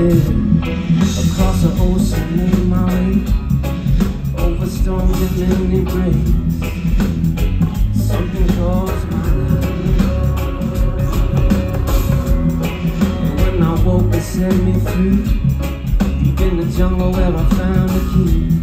Across the ocean made my way Over storms and many breaks. Something calls my name. And when I woke it set me free Deep in the jungle where I found a key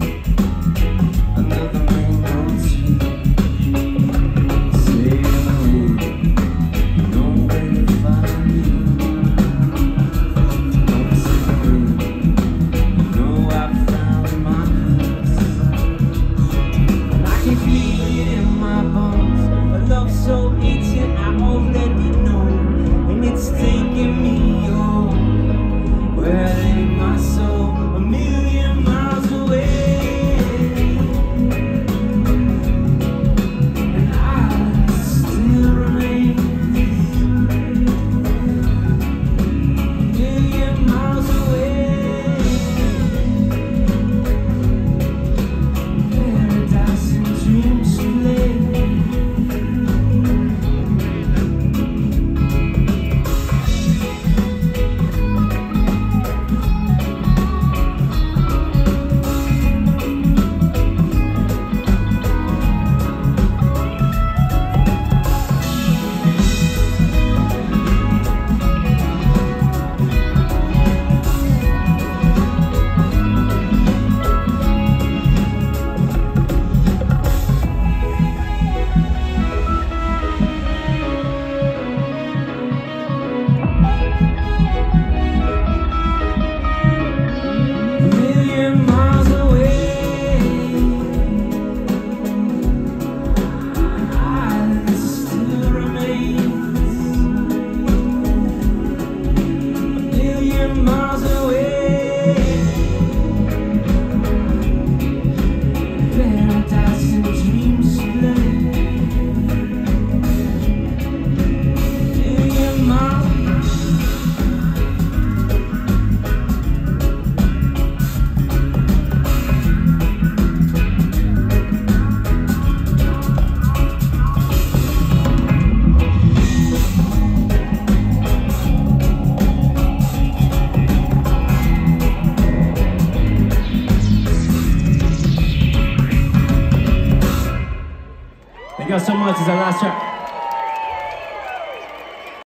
You guys so much. It's our last track.